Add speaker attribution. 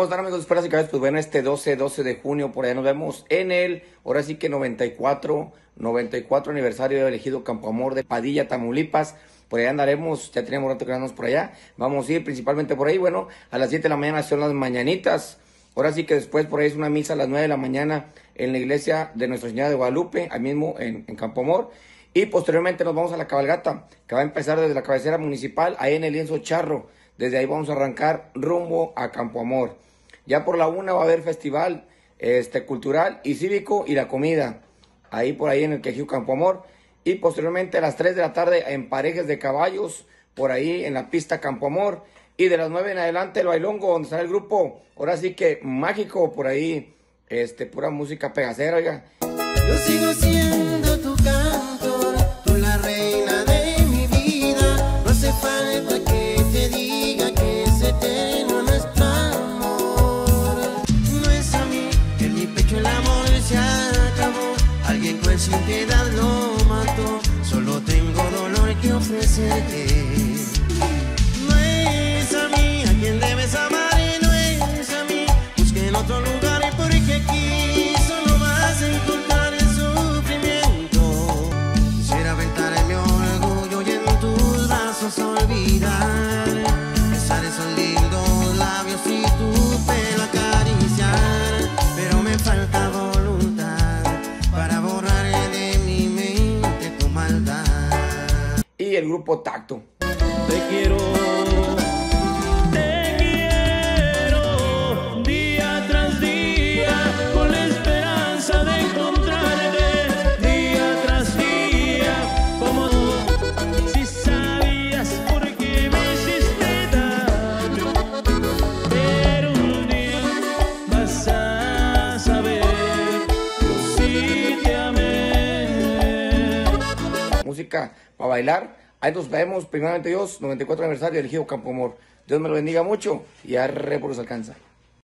Speaker 1: ¿Cómo están amigos? Y vez, pues bueno, este 12, 12 de junio, por allá nos vemos en el, ahora sí que 94, 94 aniversario de elegido Campo Amor de Padilla, Tamaulipas. Por allá andaremos, ya tenemos rato que andamos por allá. Vamos a ir principalmente por ahí, bueno, a las 7 de la mañana son las mañanitas. Ahora sí que después por ahí es una misa a las 9 de la mañana en la iglesia de Nuestra Señora de Guadalupe, ahí mismo en, en Campo Amor. Y posteriormente nos vamos a la cabalgata, que va a empezar desde la cabecera municipal, ahí en el lienzo charro. Desde ahí vamos a arrancar rumbo a Campo Amor. Ya por la una va a haber festival este, cultural y cívico y la comida. Ahí por ahí en el Quejido Campo Amor. Y posteriormente a las 3 de la tarde en parejas de caballos, por ahí en la pista Campo Amor. Y de las 9 en adelante el bailongo, donde está el grupo, ahora sí que mágico, por ahí, este, pura música pegacera, oiga.
Speaker 2: Sigo siendo sin piedad lo mató. Solo tengo dolor que ofrecerte.
Speaker 1: Y el grupo Tacto.
Speaker 3: Te quiero, te quiero día tras día con la esperanza de encontrarte día tras día como tú. Si sabías por qué me hiciste daño, pero un día vas a saber si te amé.
Speaker 1: música para bailar. Ahí nos vemos, primeramente Dios, 94 aniversario elegido Campo Amor. Dios me lo bendiga mucho y arre por los alcanza.